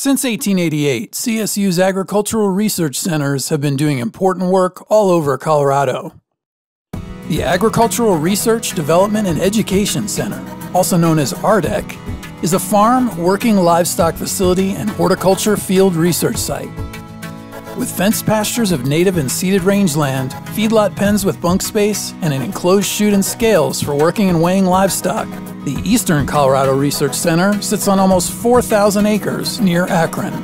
Since 1888, CSU's agricultural research centers have been doing important work all over Colorado. The Agricultural Research, Development, and Education Center, also known as ARDEC, is a farm, working livestock facility, and horticulture field research site. With fenced pastures of native and seeded rangeland, feedlot pens with bunk space, and an enclosed chute and scales for working and weighing livestock, the Eastern Colorado Research Center sits on almost 4,000 acres near Akron.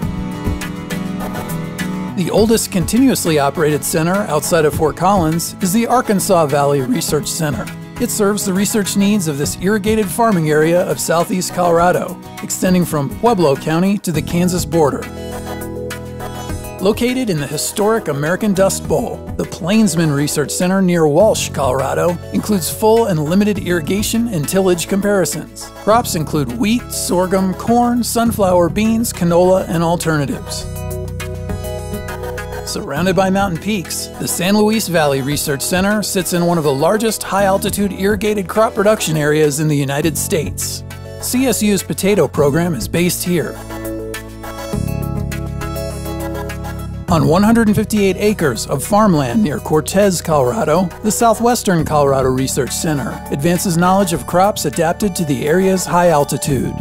The oldest continuously operated center outside of Fort Collins is the Arkansas Valley Research Center. It serves the research needs of this irrigated farming area of southeast Colorado, extending from Pueblo County to the Kansas border. Located in the historic American Dust Bowl, the Plainsman Research Center near Walsh, Colorado, includes full and limited irrigation and tillage comparisons. Crops include wheat, sorghum, corn, sunflower, beans, canola, and alternatives. Surrounded by mountain peaks, the San Luis Valley Research Center sits in one of the largest high altitude irrigated crop production areas in the United States. CSU's potato program is based here. On 158 acres of farmland near Cortez, Colorado, the Southwestern Colorado Research Center advances knowledge of crops adapted to the area's high altitude.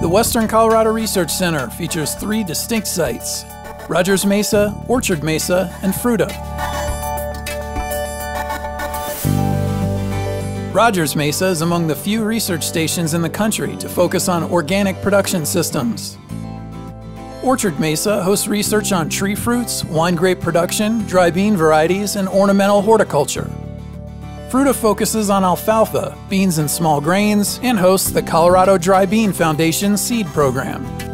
The Western Colorado Research Center features three distinct sites Rogers Mesa, Orchard Mesa, and Fruita. Rogers Mesa is among the few research stations in the country to focus on organic production systems. Orchard Mesa hosts research on tree fruits, wine grape production, dry bean varieties, and ornamental horticulture. Fruita focuses on alfalfa, beans and small grains, and hosts the Colorado Dry Bean Foundation Seed Program.